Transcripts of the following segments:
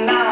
the.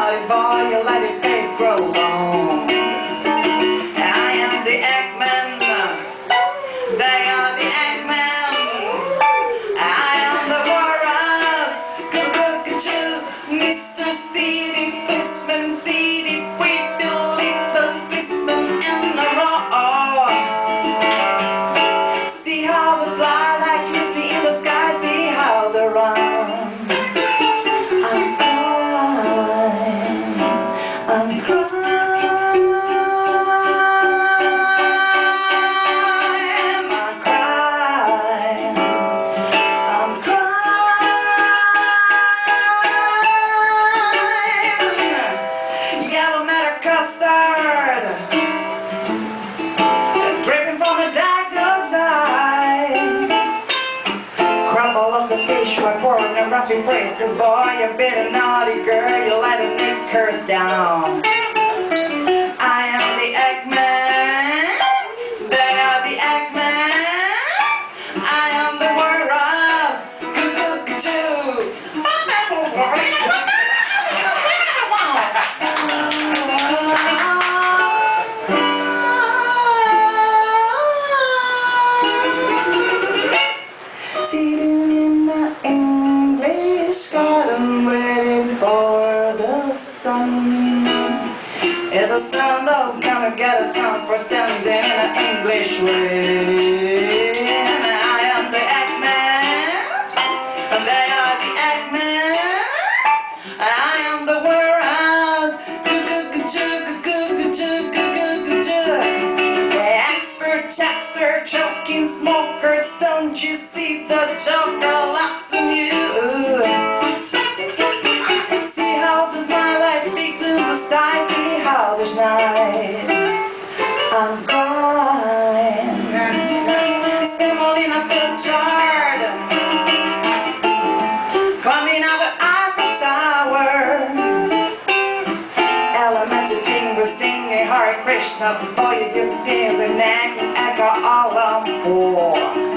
nasty place to boy. You've been a naughty girl, you let a new curse down. first Before you just stare and act, act all I'm for.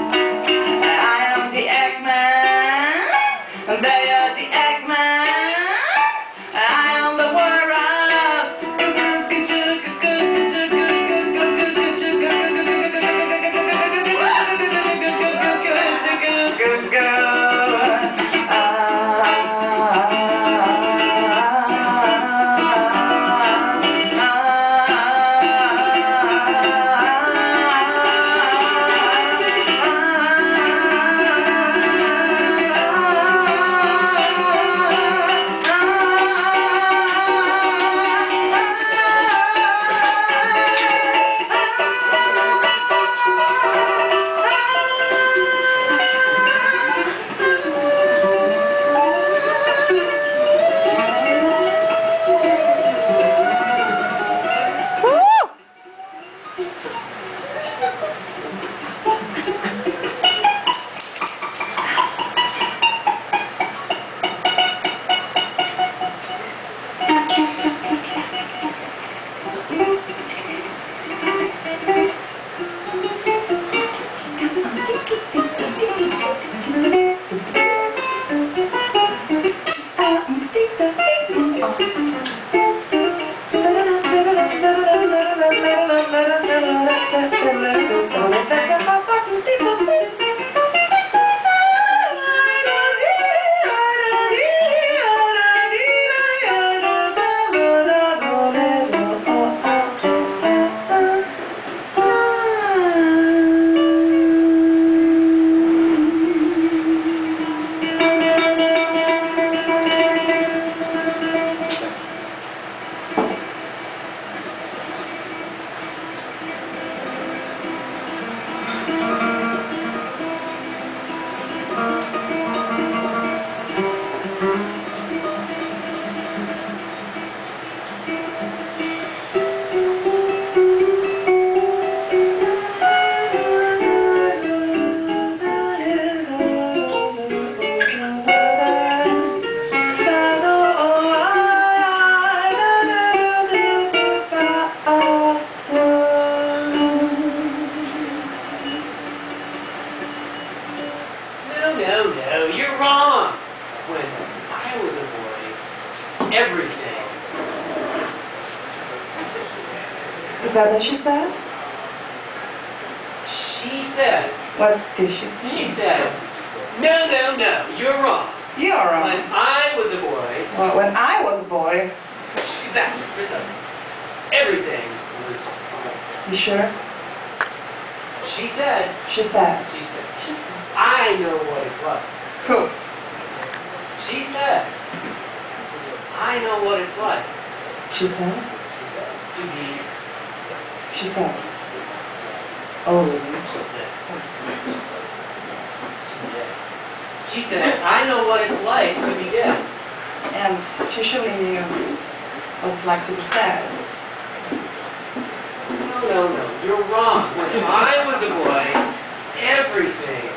no, no, you're wrong. When I was a boy, everything. Is that what she said? She said. What did she say? She said, no, no, no, you're wrong. You're wrong. When I was a boy. Well, when I was a boy. Exactly. Everything was. You sure? She said, She said. she said, I know what it's like. Cool. She said, I know what it's like She said. to be, She said. Oh. she said, I know what it's like to be dead. And she surely uh, knew what it's like to be sad. You're wrong. When I was a boy, everything